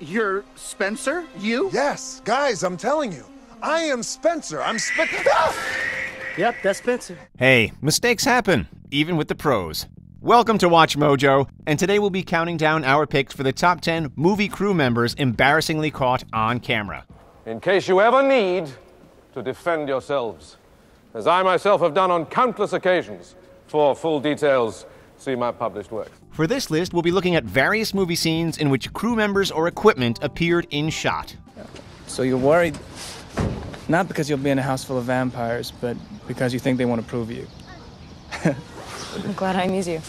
You're Spencer? You? Yes, guys, I'm telling you. I am Spencer. I'm Spencer. Ah! Yep, that's Spencer. Hey, mistakes happen, even with the pros. Welcome to Watch Mojo, and today we'll be counting down our picks for the top 10 movie crew members embarrassingly caught on camera. In case you ever need to defend yourselves, as I myself have done on countless occasions. For full details, see my published works. For this list, we'll be looking at various movie scenes in which crew members or equipment appeared in shot. So you're worried, not because you'll be in a house full of vampires, but because you think they want to prove you. I'm glad I amuse you.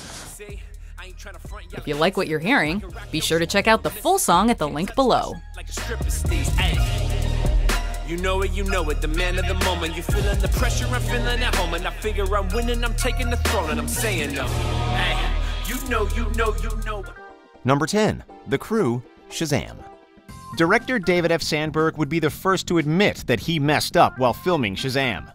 If you like what you're hearing, be sure to check out the full song at the link below. You know it, you know it, the man of the moment. You feeling the pressure, I'm feeling at home. And I figure I'm winning, I'm taking the throne, and I'm saying no. Hey, you know, you know, you know. Number 10. The Crew, Shazam. Director David F. Sandberg would be the first to admit that he messed up while filming Shazam.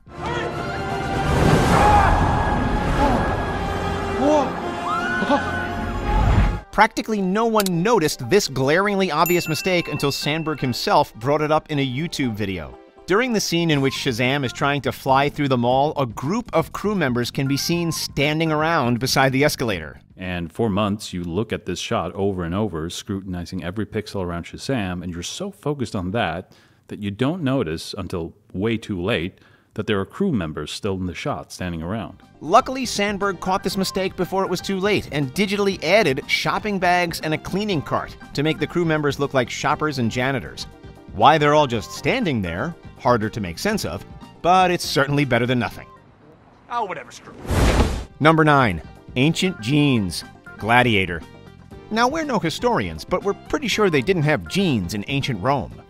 Practically no one noticed this glaringly obvious mistake until Sandberg himself brought it up in a YouTube video. During the scene in which Shazam is trying to fly through the mall, a group of crew members can be seen standing around beside the escalator. And for months, you look at this shot over and over, scrutinizing every pixel around Shazam, and you're so focused on that that you don't notice until way too late that there are crew members still in the shot standing around. Luckily, Sandberg caught this mistake before it was too late and digitally added shopping bags and a cleaning cart to make the crew members look like shoppers and janitors. Why they're all just standing there, harder to make sense of, but it's certainly better than nothing. Oh, whatever, screw. Number 9. Ancient Jeans. Gladiator. Now, we're no historians, but we're pretty sure they didn't have jeans in ancient Rome.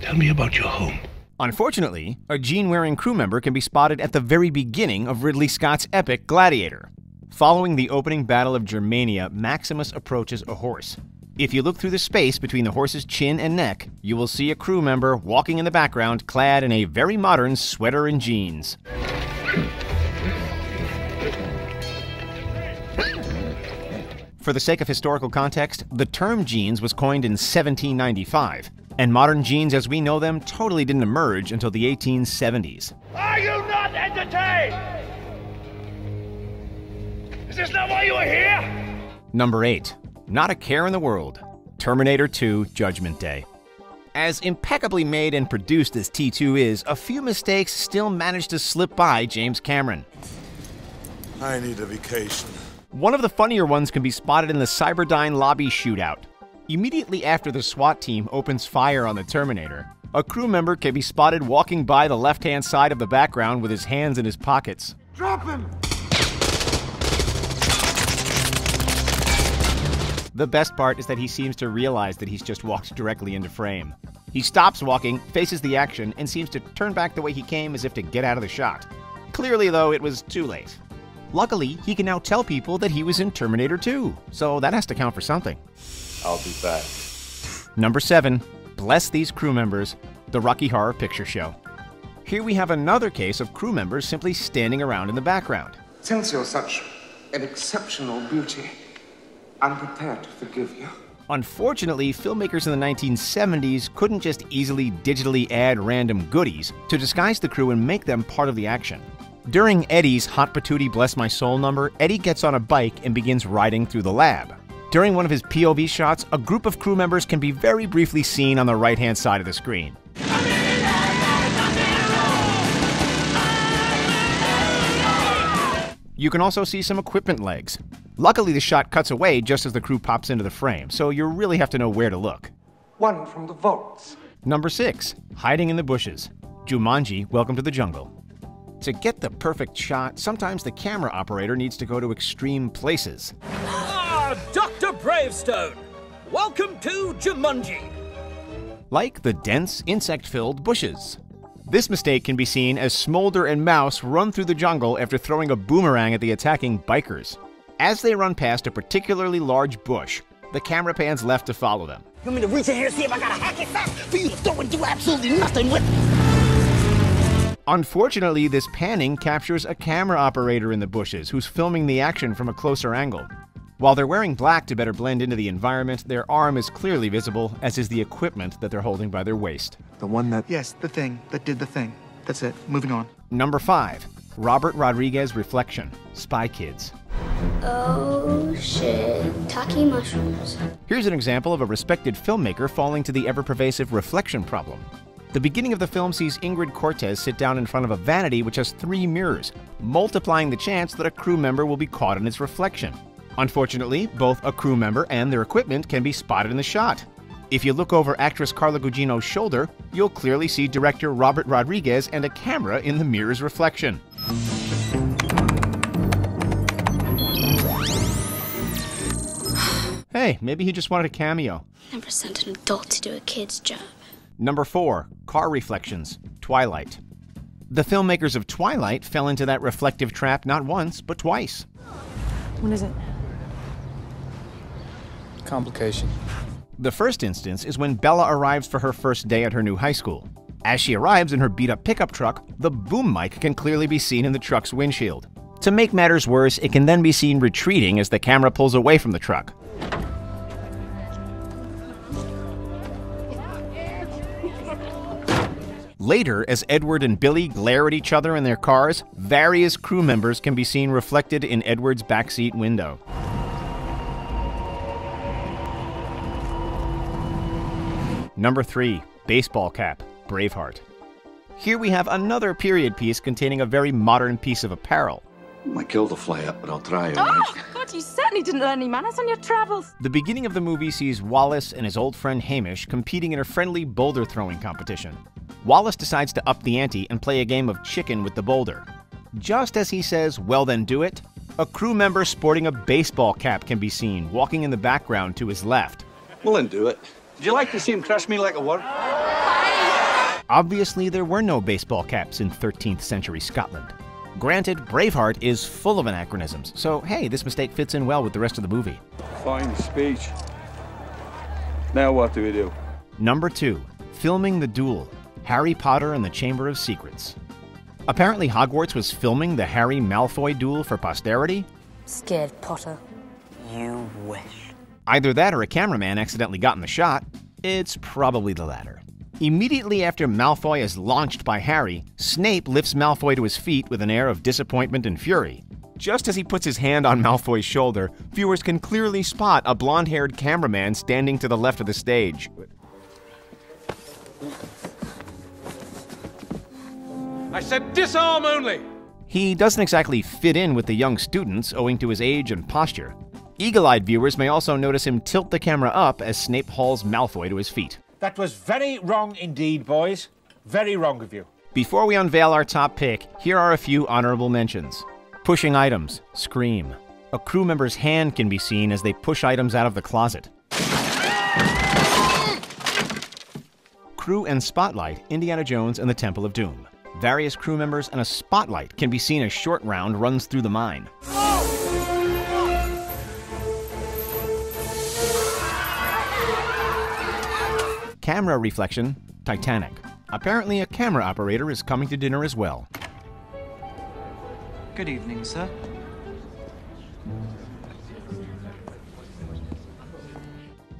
Tell me about your home. Unfortunately, a jean wearing crew member can be spotted at the very beginning of Ridley Scott's epic Gladiator. Following the opening battle of Germania, Maximus approaches a horse. If you look through the space between the horse's chin and neck, you will see a crew member walking in the background clad in a very modern sweater and jeans. For the sake of historical context, the term jeans was coined in 1795, and modern jeans as we know them totally didn't emerge until the 1870s. Are you not entertained? Is this not why you are here? Number 8. Not a care in the world. Terminator 2 Judgment Day. As impeccably made and produced as T2 is, a few mistakes still managed to slip by James Cameron. I need a vacation. One of the funnier ones can be spotted in the Cyberdyne lobby shootout. Immediately after the SWAT team opens fire on the Terminator, a crew member can be spotted walking by the left hand side of the background with his hands in his pockets. Drop him! The best part is that he seems to realize that he's just walked directly into frame. He stops walking, faces the action, and seems to turn back the way he came as if to get out of the shot. Clearly, though, it was too late. Luckily, he can now tell people that he was in Terminator 2, so that has to count for something. I'll be back. Number 7. Bless these crew members, the Rocky Horror Picture Show. Here we have another case of crew members simply standing around in the background. Since you're such an exceptional beauty, I'm prepared to forgive you. Unfortunately, filmmakers in the 1970s couldn't just easily digitally add random goodies to disguise the crew and make them part of the action. During Eddie's Hot Patootie Bless My Soul number, Eddie gets on a bike and begins riding through the lab. During one of his POV shots, a group of crew members can be very briefly seen on the right hand side of the screen. You can also see some equipment legs. Luckily, the shot cuts away just as the crew pops into the frame, so you really have to know where to look. One from the vaults. Number 6. Hiding in the bushes. Jumanji, Welcome to the Jungle. To get the perfect shot, sometimes the camera operator needs to go to extreme places. Dr. Bravestone! Welcome to Jumanji! Like the dense, insect filled bushes. This mistake can be seen as Smolder and Mouse run through the jungle after throwing a boomerang at the attacking bikers. As they run past a particularly large bush, the camera pans left to follow them. You want me to reach in here and see if I got a hacky sack for you to throw and do absolutely nothing with? Unfortunately, this panning captures a camera operator in the bushes who's filming the action from a closer angle. While they're wearing black to better blend into the environment, their arm is clearly visible, as is the equipment that they're holding by their waist. The one that. Yes, the thing that did the thing. That's it. Moving on. Number 5. Robert Rodriguez Reflection Spy Kids. Oh shit. Taki mushrooms. Here's an example of a respected filmmaker falling to the ever pervasive reflection problem. The beginning of the film sees Ingrid Cortez sit down in front of a vanity which has three mirrors, multiplying the chance that a crew member will be caught in its reflection. Unfortunately, both a crew member and their equipment can be spotted in the shot. If you look over actress Carla Gugino's shoulder, you'll clearly see director Robert Rodriguez and a camera in the mirror's reflection. Hey, maybe he just wanted a cameo. Never sent an adult to do a kid's job. Number 4. Car Reflections Twilight. The filmmakers of Twilight fell into that reflective trap not once, but twice. What is it? Complication. The first instance is when Bella arrives for her first day at her new high school. As she arrives in her beat up pickup truck, the boom mic can clearly be seen in the truck's windshield. To make matters worse, it can then be seen retreating as the camera pulls away from the truck. Later, as Edward and Billy glare at each other in their cars, various crew members can be seen reflected in Edward's backseat window. Number 3. Baseball Cap, Braveheart. Here we have another period piece containing a very modern piece of apparel. Might kill the fly up, but I'll try, Oh, God, you certainly didn't learn any manners on your travels. The beginning of the movie sees Wallace and his old friend Hamish competing in a friendly boulder throwing competition. Wallace decides to up the ante and play a game of chicken with the boulder. Just as he says, well then do it, a crew member sporting a baseball cap can be seen walking in the background to his left. Well, then do it. Would you like to see him crush me like a worm? Obviously, there were no baseball caps in 13th century Scotland. Granted, Braveheart is full of anachronisms, so hey, this mistake fits in well with the rest of the movie. Fine speech. Now what do we do? Number 2. Filming the Duel Harry Potter and the Chamber of Secrets. Apparently, Hogwarts was filming the Harry Malfoy duel for posterity. Scared Potter. You wish. Either that or a cameraman accidentally got in the shot. It's probably the latter. Immediately after Malfoy is launched by Harry, Snape lifts Malfoy to his feet with an air of disappointment and fury. Just as he puts his hand on Malfoy's shoulder, viewers can clearly spot a blonde haired cameraman standing to the left of the stage. I said disarm only! He doesn't exactly fit in with the young students owing to his age and posture. Eagle eyed viewers may also notice him tilt the camera up as Snape hauls Malfoy to his feet. That was very wrong indeed, boys. Very wrong of you. Before we unveil our top pick, here are a few honorable mentions. Pushing items, Scream. A crew member's hand can be seen as they push items out of the closet. Crew and Spotlight, Indiana Jones and the Temple of Doom. Various crew members and a spotlight can be seen as Short Round runs through the mine. Camera reflection, Titanic. Apparently, a camera operator is coming to dinner as well. Good evening, sir.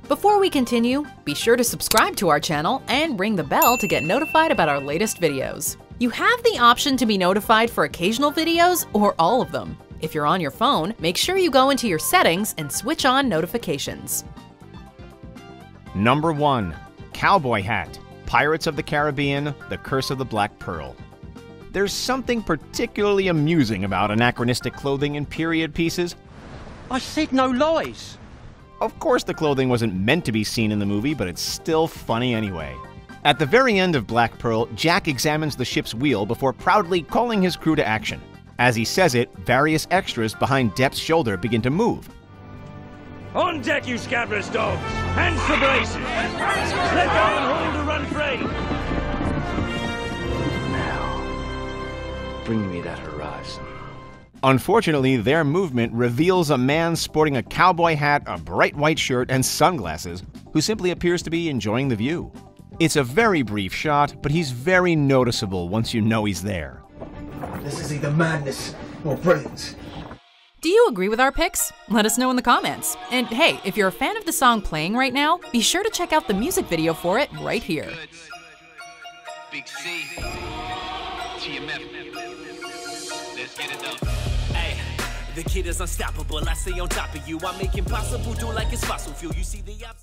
Before we continue, be sure to subscribe to our channel and ring the bell to get notified about our latest videos. You have the option to be notified for occasional videos or all of them. If you're on your phone, make sure you go into your settings and switch on notifications. Number 1. Cowboy Hat. Pirates of the Caribbean, The Curse of the Black Pearl. There's something particularly amusing about anachronistic clothing in period pieces. I said no lies. Of course, the clothing wasn't meant to be seen in the movie, but it's still funny anyway. At the very end of Black Pearl, Jack examines the ship's wheel before proudly calling his crew to action. As he says it, various extras behind Depp's shoulder begin to move. On deck, you scabrous dogs! Hands to braces! Let go and hold to run free! Now bring me that horizon. Unfortunately, their movement reveals a man sporting a cowboy hat, a bright white shirt, and sunglasses, who simply appears to be enjoying the view. It's a very brief shot, but he's very noticeable once you know he's there. This is either madness or brilliance. Do you agree with our picks? Let us know in the comments. And hey, if you're a fan of the song playing right now, be sure to check out the music video for it right here. Big C. TMF. Let's get it done. The kid is unstoppable. I stay on top of you. I make impossible do like it's fossil fuel. You see the opposite.